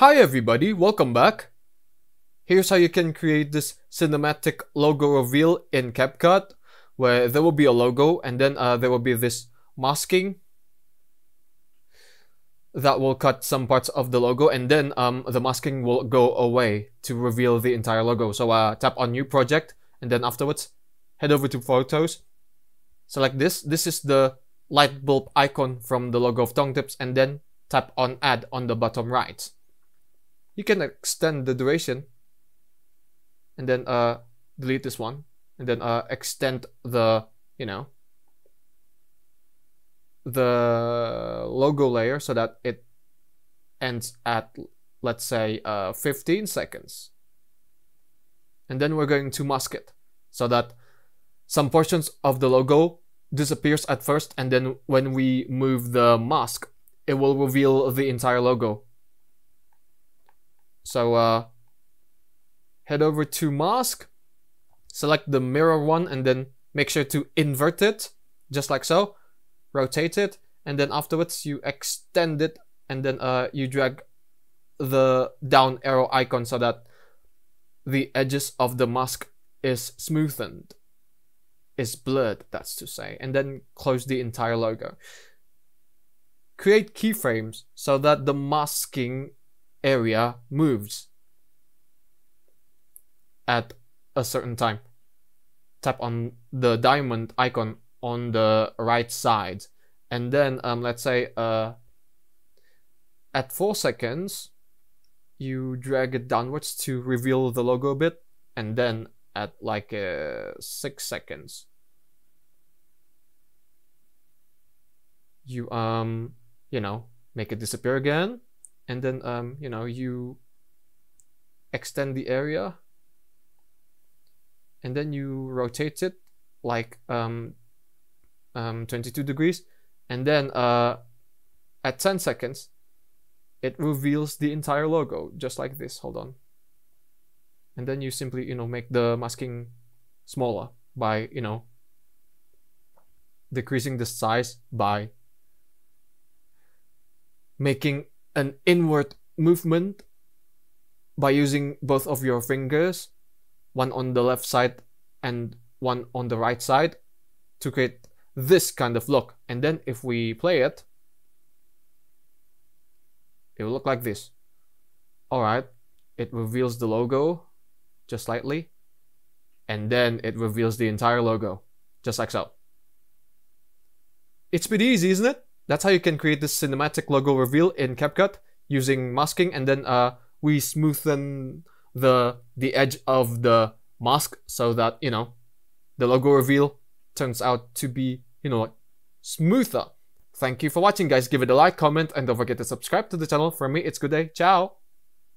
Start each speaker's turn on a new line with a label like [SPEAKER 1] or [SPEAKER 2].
[SPEAKER 1] Hi everybody, welcome back. Here's how you can create this cinematic logo reveal in CapCut where there will be a logo and then uh, there will be this masking that will cut some parts of the logo and then um, the masking will go away to reveal the entire logo. So uh, tap on new project and then afterwards head over to photos, select this. This is the light bulb icon from the logo of Tongtips and then tap on add on the bottom right you can extend the duration and then uh, delete this one and then uh, extend the, you know, the logo layer so that it ends at, let's say, uh, 15 seconds. And then we're going to mask it so that some portions of the logo disappears at first and then when we move the mask, it will reveal the entire logo so uh, head over to mask, select the mirror one and then make sure to invert it, just like so. Rotate it and then afterwards you extend it and then uh, you drag the down arrow icon so that the edges of the mask is smoothened, is blurred, that's to say, and then close the entire logo. Create keyframes so that the masking area moves at a certain time. Tap on the diamond icon on the right side. And then um, let's say uh, at 4 seconds you drag it downwards to reveal the logo a bit. And then at like uh, 6 seconds you um you know make it disappear again and then um, you know you extend the area and then you rotate it like um, um, 22 degrees and then uh, at 10 seconds it reveals the entire logo just like this. Hold on. And then you simply you know make the masking smaller by you know decreasing the size by making an inward movement by using both of your fingers, one on the left side and one on the right side to create this kind of look. And then if we play it, it will look like this. Alright, it reveals the logo just slightly. And then it reveals the entire logo, just like so. It's pretty easy, isn't it? That's how you can create this cinematic logo reveal in CapCut using masking and then uh, we smoothen the the edge of the mask so that, you know, the logo reveal turns out to be, you know, smoother. Thank you for watching guys. Give it a like, comment, and don't forget to subscribe to the channel. For me, it's good day. Ciao!